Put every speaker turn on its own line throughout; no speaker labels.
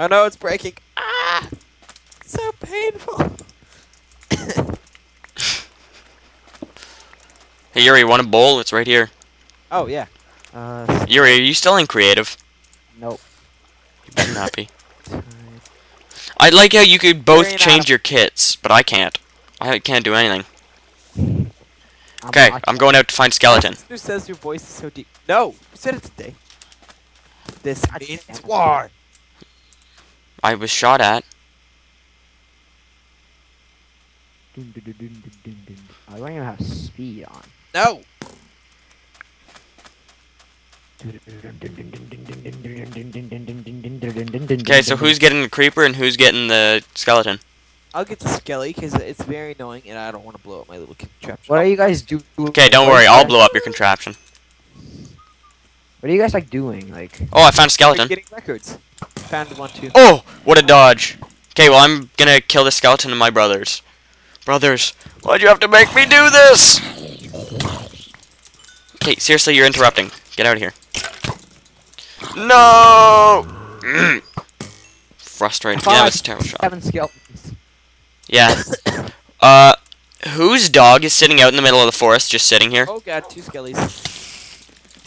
Oh no, it's breaking. Ah! So painful.
Hey Yuri, you want a bowl? It's right here.
Oh yeah. Uh,
Yuri, are you still in creative?
nope.
You better not be. I like how you could both change your kits, but I can't. I can't do anything.
I'm
Okay, I'm going out to find skeleton.
Who says your voice is so deep? No, you said it today. This
God
means war.
I was shot at.
Dun, dun, dun, dun, dun, dun, dun. I don't even have speed on.
No.
Okay, so who's getting the creeper and who's getting the skeleton?
I'll get to Skelly because it's very annoying and I don't want to blow up my little contraption.
What are you guys doing?
Okay, don't worry, I'll blow up your contraption.
What are you guys like doing? Like,
Oh, I found a
We're
skeleton.
getting records. Found one too.
Oh, what a dodge. Okay, well, I'm gonna kill the skeleton and my brothers. Brothers, why'd you have to make me do this? Okay, seriously, you're interrupting. Get out of here. No! Mm. Frustrating. Yeah, that's a terrible shot.
seven skeletons.
Yeah. Uh, whose dog is sitting out in the middle of the forest, just sitting here?
Oh god, two Skellies.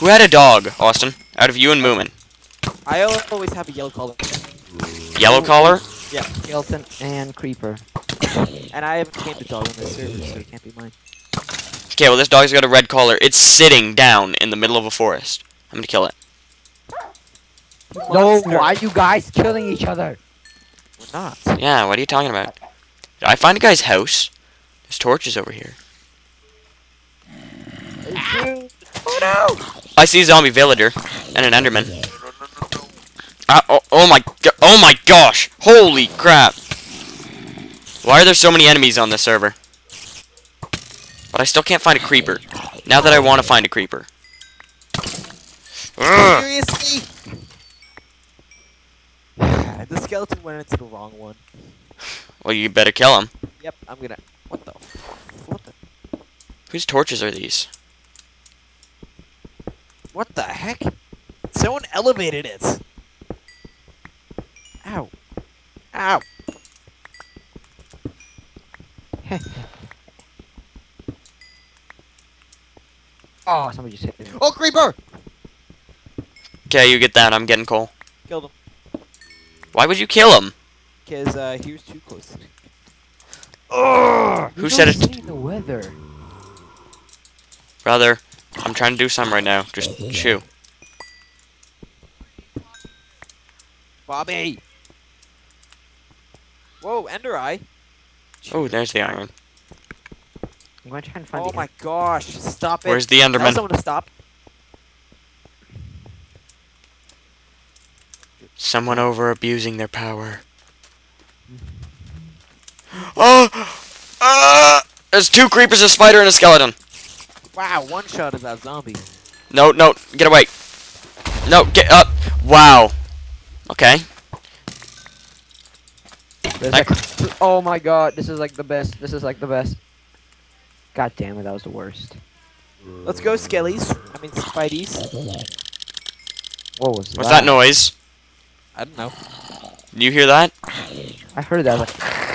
Who had a dog, Austin? Out of you and Moomin.
I always have a yellow collar.
Yellow collar?
Yeah, skeleton and creeper.
And I haven't tamed a dog on this server, so it can't be mine.
Okay, well, this dog's got a red collar. It's sitting down in the middle of a forest. I'm gonna kill it.
No, why are you guys killing each other?
We're not.
Yeah, what are you talking about? Did I find a guy's house? There's torches over here.
Oh no!
I see a zombie villager and an enderman. Ah, oh, oh my oh my gosh! Holy crap! Why are there so many enemies on this server? But I still can't find a creeper. Now that I want to find a creeper.
Seriously? the skeleton went into the wrong one.
Well, you better kill him.
Yep, I'm gonna. What the? What the?
Whose torches are these?
What the heck? Someone elevated it. Ow. Ow.
Oh, somebody just hit me.
Oh, creeper!
Okay, you get that. I'm getting coal.
Killed him.
Why would you kill him?
Because uh, he was too close to.
Who said it?
The weather.
Brother, I'm trying to do something right now. Just chew.
Bobby! Whoa, Ender Eye.
Oh, there's the iron.
I'm gonna try and find.
Oh
the
my gosh, stop it.
Where's the
Tell
Enderman?
someone to stop.
Someone over abusing their power. Oh! Ah! There's two creepers, a spider, and a skeleton.
Wow, one shot of that zombie.
No, no, get away. No, get up. Wow. Okay. Like-
like, oh my god, this is like the best. This is like the best. God damn it, that was the worst.
Let's go, Skellies. I mean, Spideys.
What was
What's that noise?
I don't know.
You hear that?
I heard that. Like,
Shit.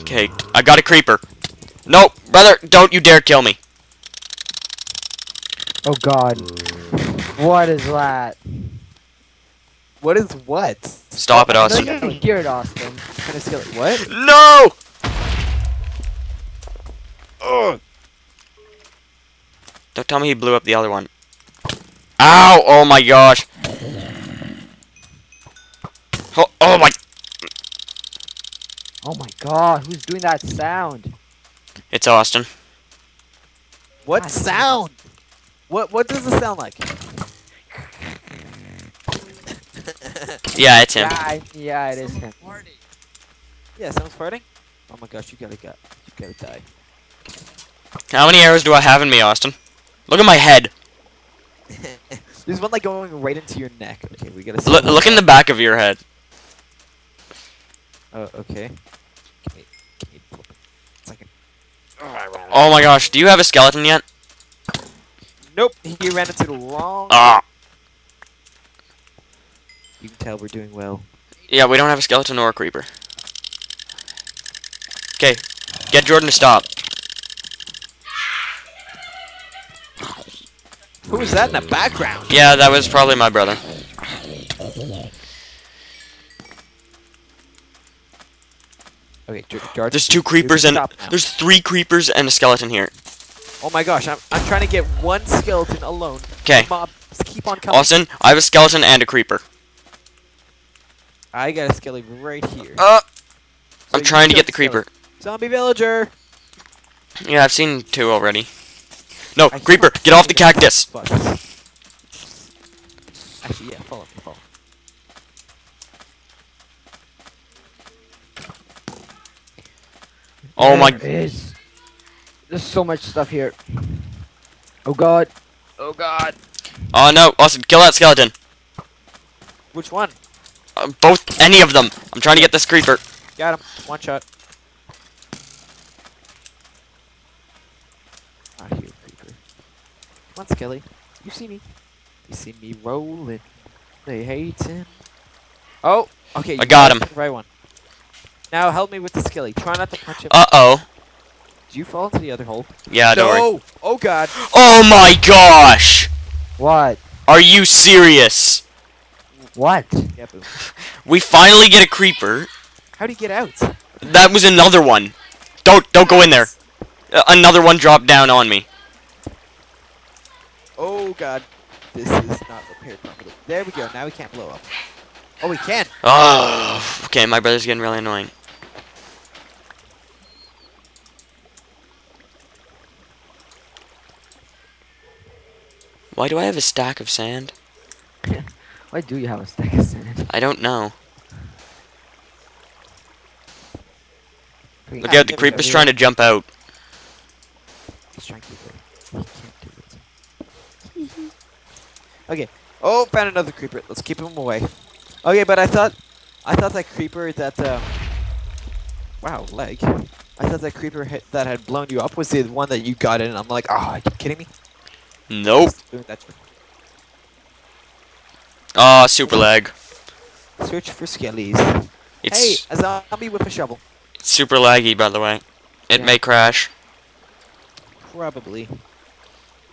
Okay, I got a creeper. No, brother, don't you dare kill me.
oh god. What is that?
What is what?
Stop it,
No,
Austin.
you don't hear it, Austin.
Kind of skeleton. What?
No!
Ugh.
Don't tell me he blew up the other one. Ow! Oh my gosh. Oh, oh my.
Oh my god, who's doing that sound?
It's Austin.
What
God,
sound? What What does it sound like?
Yeah, it's him.
Yeah, I, yeah, it is him.
Yeah, sounds farting. Oh my gosh, you gotta go. You gotta die.
How many arrows do I have in me, Austin? Look at my head.
There's one like going right into your neck. Okay, we gotta. see
Look, look in the back of your head.
Oh, okay. Can we- can we flip it?
Oh my gosh, do you have a skeleton yet?
Nope, he ran into the wrong.
Ah.
You can tell we're doing well.
Yeah, we don't have a skeleton or a creeper. Okay, get Jordan to stop.
Who was that in the background?
Yeah, that was probably my brother.
Okay, George.
There's two creepers and there's three creepers and a skeleton here.
Oh my gosh, I'm I'm trying to get one skeleton alone.
Okay,
keep on coming.
Austin, I have a skeleton and a creeper.
I got a skelly right here.
Uh,
So
I'm trying to get the creeper.
Zombie villager.
Yeah, I've seen two already. No,
I
creeper, get off the cactus.
Actually, yeah, follow me, follow.
Oh my,
There is. There's so much stuff here. Oh god. Oh god.
oh no, Austin, kill that skeleton.
Which one?
Uh, both, any of them. I'm trying to get this creeper.
Got him. One shot. I hear creeper. Come on, Skelly. You see me. You see me rolling. They hate him. Oh, okay. you
got him.
Right one. Now help me with the Skelly. Try not to punch him.
Uh-oh.
Did you fall into the other hole?
Yeah, don't worry.
no! Oh god.
Oh my gosh!
What?
Are you serious?
What?
Yeah.
We finally get a creeper.
How'd he get out?
That was another one. Don't, don't go in there. Uh, another one dropped down on me.
Oh god. This is not repaired properly. There we go. Now we can't blow up. Oh, we can.
Oh, okay, my brother's getting really annoying. Why do I have a stack of sand?
Why do you have a stack of sand?
I don't know. Look out, the creeper's trying to jump out.
He's trying to get there. He can't do it. okay. Oh, found another creeper. Let's keep him away. Okay, but I thought, I thought that creeper that, um, wow, leg. I thought that creeper hit, that had blown you up was the one that you got in. And I'm like, oh, are you kidding me?
Nope.
Doing that trick.
Ah, super lag.
Search for skellies.
It's
Hey, a zombie with a shovel.
super laggy, by the way. It
Yeah.
may crash.
Probably.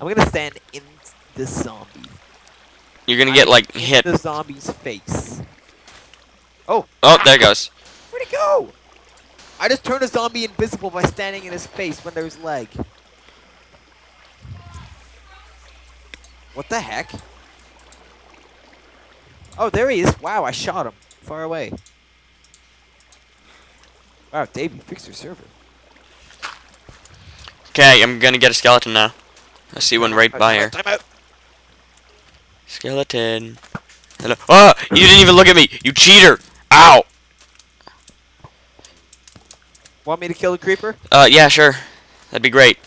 I'm gonna stand in the zombie.
You're gonna get,
I'm
like, hit.
The zombie's face.
Oh, Oh, there it goes.
Where'd it go? I just turned a zombie invisible by standing in his face when there's leg. What the heck? Oh, there he is. Wow, I shot him. Far away. Wow, Dave, you fixed your server.
Okay, I'm gonna get a skeleton now. I see one right by here. Skeleton. Hello. Ah! You didn't even look at me! You cheater! Ow!
Want me to kill the creeper?
Uh, yeah, sure. That'd be great.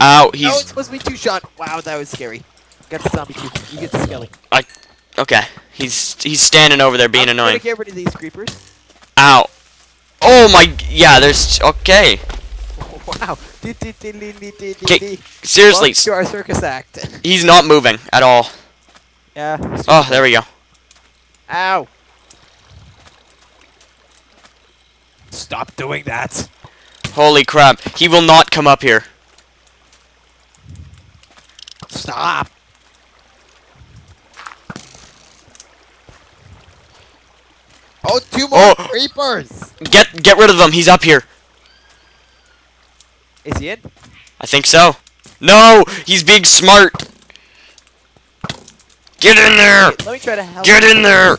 Ow,
no, it's
he's...
supposed to be two shot. Wow, that was scary. Got the zombie too. You get the skelly. I.
Okay. He's he's standing over there being
I'm
annoying.
gonna get rid of these creepers.
Ow. Oh my... Yeah, there's... Okay.
wow.
Okay, seriously,
Welcome to our circus act.
he's not moving at all.
yeah.
Oh, there we go.
Ow. Stop doing that.
Holy crap. He will not come up here.
Stop. Oh, two more
Oh.
creepers.
Get get rid of them. He's up here.
Is he in?
I think so. No! He's being smart. Get in there!
Wait, let me try to help.
Get in there!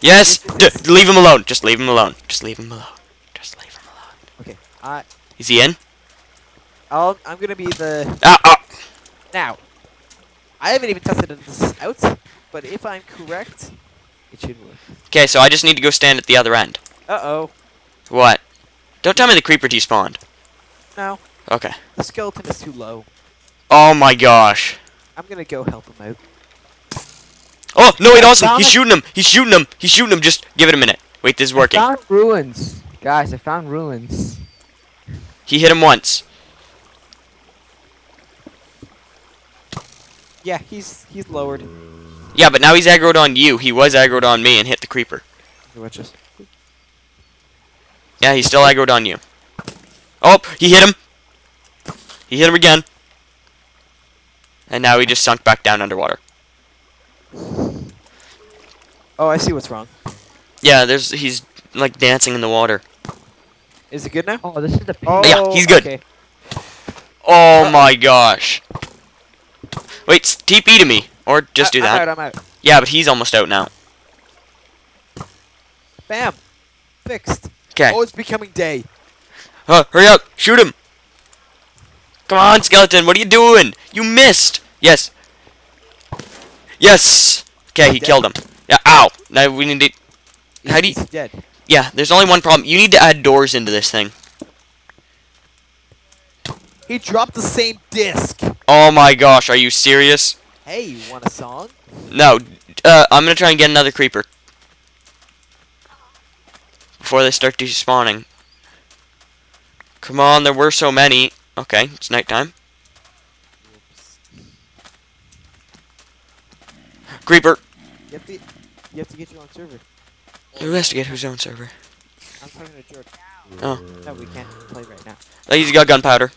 Yes! Leave him alone. Just leave him alone. Just leave him alone. Just leave him alone.
Okay. Uh,
Is he in?
I'll, I'm gonna be the
Ah, ah.
Now. I haven't even tested this out, but if I'm correct, it should work.
Okay, so I just need to go stand at the other end.
Uh oh.
What? Don't tell me the creeper despawned.
No,
Okay.
the skeleton is too low.
Oh my gosh.
I'm gonna go help him out.
Oh, no, wait,
I
Austin. He's shooting him. He's shooting him. He's shooting him. Just give it a minute. Wait, this is working.
Found ruins. Guys, I found ruins.
He hit him once.
Yeah, he's he's lowered.
Yeah, but now he's aggroed on you. He was aggroed on me and hit the creeper.
Here, watch this.
Yeah, he's still aggroed on you. Oh, he hit him. He hit him again. And now he just sunk back down underwater.
Oh, I see what's wrong.
Yeah, there's he's like dancing in the water.
Is it good now?
Oh, this is the
Oh.
Yeah, he's good.
Okay.
Oh
Uh,
my gosh. Wait, TP to me. Or just do that.
I'm out, I'm out.
Yeah, but he's almost out now.
Bam! Fixed.
Okay.
Oh, it's becoming day.
Uh, hurry up! Shoot him! Come on, skeleton, what are you doing? You missed! Yes. Yes! Okay, he
Dead.
killed him. Yeah, ow! Now we need to... How do you-
He's dead.
Yeah, there's only one problem. You need to add doors into this thing.
He dropped the same disc.
Oh my gosh, are you serious?
Hey, you want a song?
No, uh, I'm gonna try and get another creeper. Before they start despawning. Come on, there were so many. Okay, it's nighttime. Creeper!
You have to, you have to get your own server.
Who has to get whose own server?
I'm talking to George.
Oh.
No, we can't play right now.
He's got gunpowder.